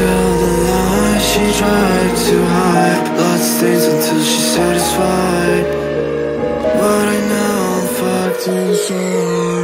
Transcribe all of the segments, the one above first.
tell the lies she tried to hide Bloodstains until she's satisfied. But I know I'm fucked inside.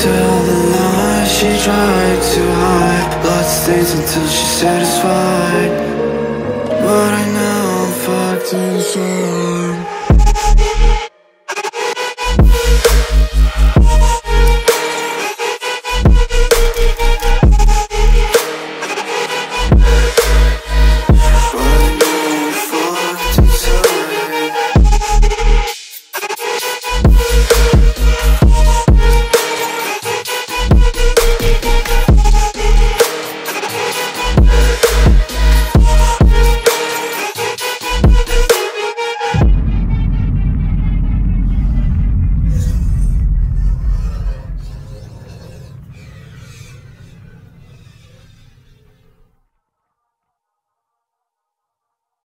tell the lies she tried to hide Blood stains until she's satisfied. But I know I'm fucked inside